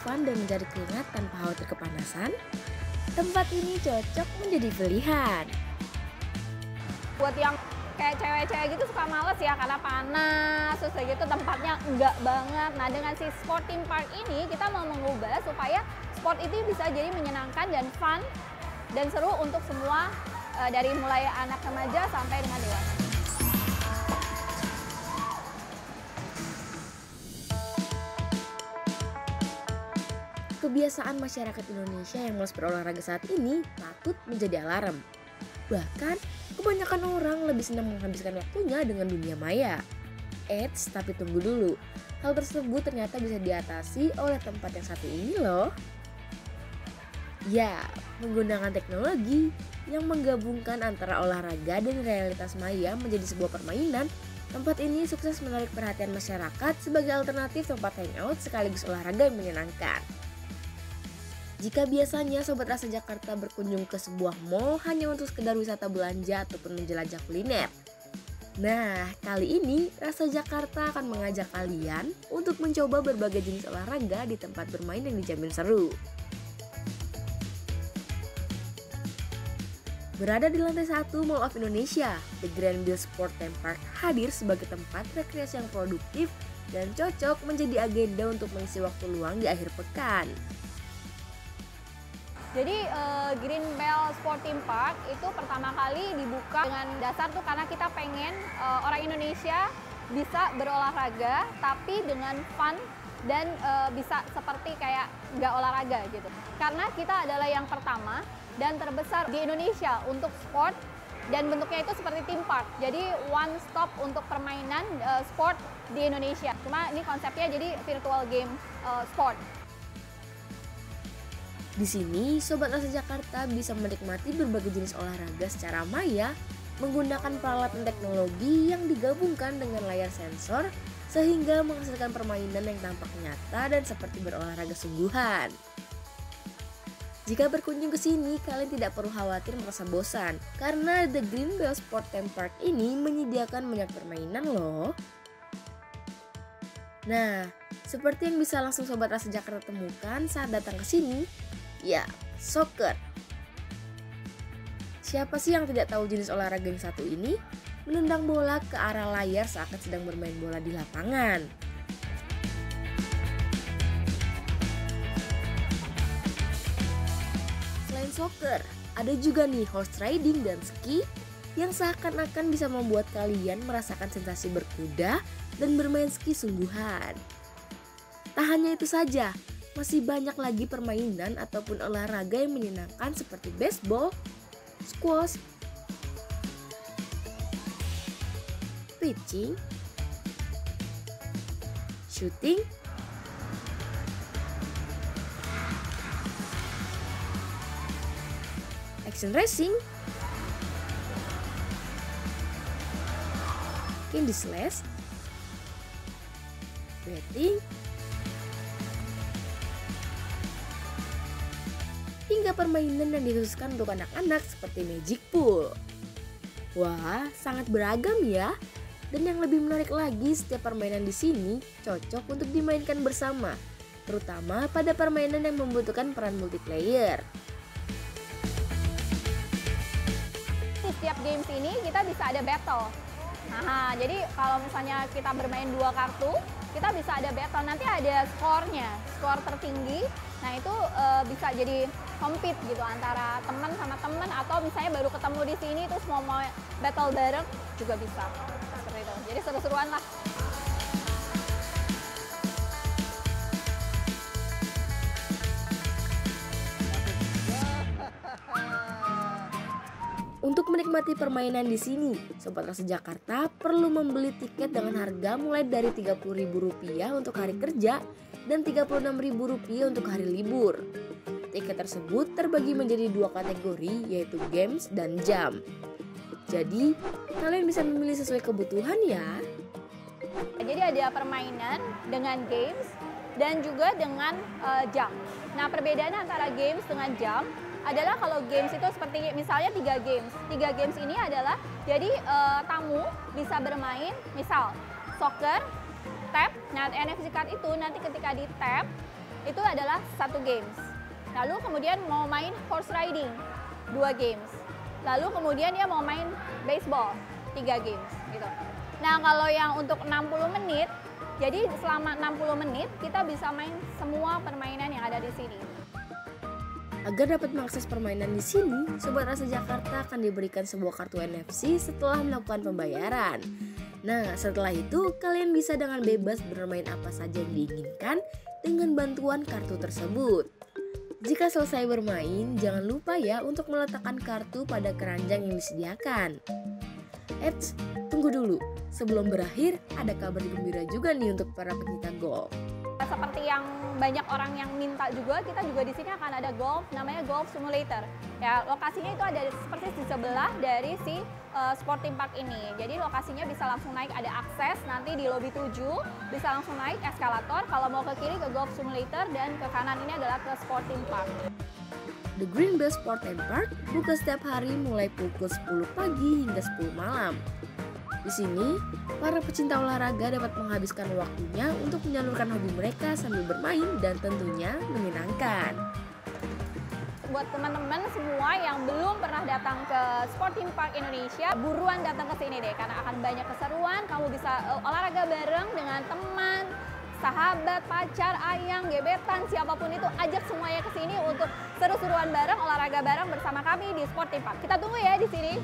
fun dan mencari keringat tanpa khawatir kepanasan, tempat ini cocok menjadi pilihan. Buat yang kayak cewek-cewek gitu suka males ya karena panas, terus kayak gitu tempatnya enggak banget. Nah dengan si sport theme park ini kita mau mengubah supaya sport itu bisa jadi menyenangkan dan fun dan seru untuk semua eh, dari mulai anak remaja sampai dengan dewasa. Kebiasaan masyarakat Indonesia yang malas berolahraga saat ini patut menjadi alarm. Bahkan, kebanyakan orang lebih senang menghabiskan waktunya dengan dunia maya. Eits, tapi tunggu dulu. Hal tersebut ternyata bisa diatasi oleh tempat yang satu ini loh. Ya, menggunakan teknologi yang menggabungkan antara olahraga dan realitas maya menjadi sebuah permainan, tempat ini sukses menarik perhatian masyarakat sebagai alternatif tempat hangout sekaligus olahraga yang menyenangkan. Jika biasanya Sobat Rasa Jakarta berkunjung ke sebuah mall hanya untuk sekedar wisata belanja ataupun menjelajah kuliner. Nah, kali ini Rasa Jakarta akan mengajak kalian untuk mencoba berbagai jenis olahraga di tempat bermain yang dijamin seru. Berada di lantai satu Mall of Indonesia, The Grandville Sport Theme Park hadir sebagai tempat rekreasi yang produktif dan cocok menjadi agenda untuk mengisi waktu luang di akhir pekan. Jadi uh, Green Bell Sport Theme Park itu pertama kali dibuka dengan dasar tuh karena kita pengen uh, orang Indonesia bisa berolahraga tapi dengan fun dan uh, bisa seperti kayak nggak olahraga gitu. Karena kita adalah yang pertama dan terbesar di Indonesia untuk sport dan bentuknya itu seperti theme park. Jadi one stop untuk permainan uh, sport di Indonesia. Cuma ini konsepnya jadi virtual game uh, sport. Di sini, Sobat Rasa Jakarta bisa menikmati berbagai jenis olahraga secara maya menggunakan peralatan teknologi yang digabungkan dengan layar sensor sehingga menghasilkan permainan yang tampak nyata dan seperti berolahraga sungguhan. Jika berkunjung ke sini, kalian tidak perlu khawatir merasa bosan karena The Greenbelt Sport Theme Park ini menyediakan banyak permainan loh. Nah, seperti yang bisa langsung Sobat Rasa Jakarta temukan saat datang ke sini, Ya, soccer. Siapa sih yang tidak tahu jenis olahraga yang satu ini? Menendang bola ke arah layar seakan sedang bermain bola di lapangan. Selain soccer, ada juga nih horse riding dan ski yang seakan-akan bisa membuat kalian merasakan sensasi berkuda dan bermain ski sungguhan. Tak hanya itu saja, masih banyak lagi permainan ataupun olahraga yang menyenangkan seperti baseball, squash, pitching, shooting, action racing, candy slash, betting, hingga permainan yang dikhususkan untuk anak-anak seperti Magic Pool. Wah, sangat beragam ya. Dan yang lebih menarik lagi, setiap permainan di sini cocok untuk dimainkan bersama, terutama pada permainan yang membutuhkan peran multiplayer. Di setiap games ini kita bisa ada battle. Nah, jadi kalau misalnya kita bermain dua kartu, kita bisa ada battle. Nanti ada skornya, skor tertinggi. Bisa jadi compete gitu antara teman sama teman atau misalnya baru ketemu di sini terus mau mau battle bareng juga bisa. Seperti itu. Jadi seru-seruan lah Untuk menikmati permainan di sini, Sobat Rasa Jakarta perlu membeli tiket dengan harga mulai dari Rp30.000 untuk hari kerja dan Rp36.000 untuk hari libur. Tiket tersebut terbagi menjadi dua kategori yaitu games dan jam. Jadi, kalian bisa memilih sesuai kebutuhan ya. Jadi ada permainan dengan games dan juga dengan uh, jam. Nah, perbedaan antara games dengan jam adalah kalau games itu seperti misalnya tiga games. Tiga games ini adalah jadi uh, tamu bisa bermain misal soccer, tap. Nah, NFC card itu nanti ketika di tap itu adalah satu games. Lalu kemudian mau main horse riding, dua games. Lalu kemudian dia mau main baseball, tiga games gitu. Nah kalau yang untuk 60 menit, jadi selama 60 menit kita bisa main semua permainan yang ada di sini. Agar dapat mengakses permainan di sini, Sobat Rasa Jakarta akan diberikan sebuah kartu NFC setelah melakukan pembayaran. Nah, setelah itu kalian bisa dengan bebas bermain apa saja yang diinginkan dengan bantuan kartu tersebut. Jika selesai bermain, jangan lupa ya untuk meletakkan kartu pada keranjang yang disediakan. Eits, tunggu dulu. Sebelum berakhir, ada kabar gembira juga nih untuk para pencinta golf seperti yang banyak orang yang minta juga, kita juga di sini akan ada golf, namanya Golf Simulator. Ya, lokasinya itu ada seperti di sebelah dari si uh, Sporting Park ini. Jadi lokasinya bisa langsung naik, ada akses nanti di lobby 7, bisa langsung naik eskalator. Kalau mau ke kiri ke Golf Simulator dan ke kanan ini adalah ke Sporting Park. The Green Bay Sport Park buka setiap hari mulai pukul 10 pagi hingga 10 malam. Di sini, para pecinta olahraga dapat menghabiskan waktunya untuk menyalurkan hobi mereka sambil bermain dan tentunya menyenangkan. Buat teman-teman semua yang belum pernah datang ke Sporting Park Indonesia, buruan datang ke sini deh karena akan banyak keseruan. Kamu bisa eh, olahraga bareng dengan teman, sahabat, pacar, ayang, gebetan, siapa pun itu ajak semuanya ke sini untuk seru-seruan bareng, olahraga bareng bersama kami di Sporting Park. Kita tunggu ya di sini.